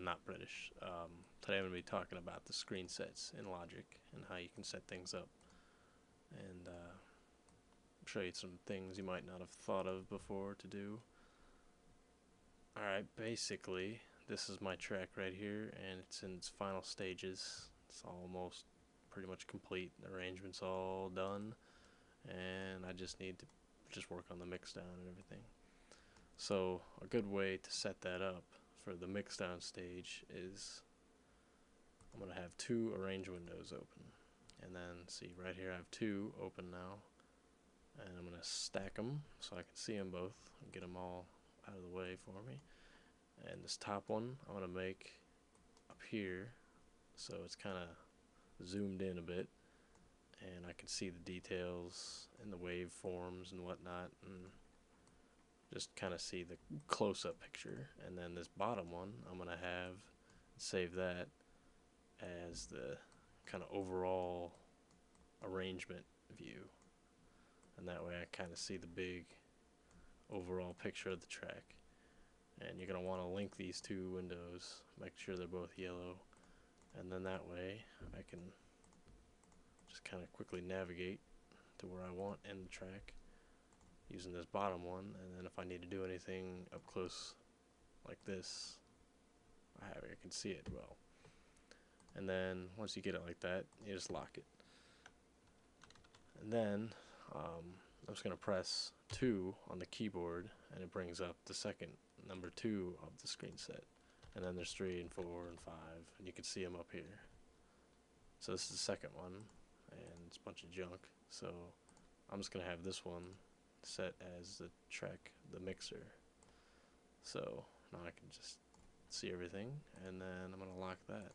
I'm not British. Um, today I'm going to be talking about the screen sets in Logic and how you can set things up. And uh, show you some things you might not have thought of before to do. Alright, basically, this is my track right here, and it's in its final stages. It's almost pretty much complete. The arrangement's all done, and I just need to just work on the mix down and everything. So, a good way to set that up for the mix down stage is I'm going to have two arrange windows open. And then, see, right here I have two open now. And I'm going to stack them so I can see them both and get them all out of the way for me. And this top one I'm going to make up here so it's kind of zoomed in a bit and I can see the details and the waveforms and whatnot and just kind of see the close-up picture. And then this bottom one I'm gonna have save that as the kind of overall arrangement view. And that way I kind of see the big overall picture of the track. And you're going to want to link these two windows make sure they're both yellow. And then that way I can just kind of quickly navigate to where I want in the track using this bottom one and then if I need to do anything up close like this I have I can see it well. And then once you get it like that you just lock it. And then um, I'm just going to press 2 on the keyboard and it brings up the second number 2 of the screen set. And then there's 3 and 4 and 5 and you can see them up here. So this is the second one and it's a bunch of junk. So I'm just gonna have this one set as the track the mixer. So now I can just see everything and then I'm gonna lock that.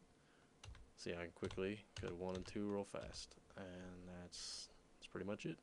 See I can quickly go to 1 and 2 real fast and that's that's pretty much it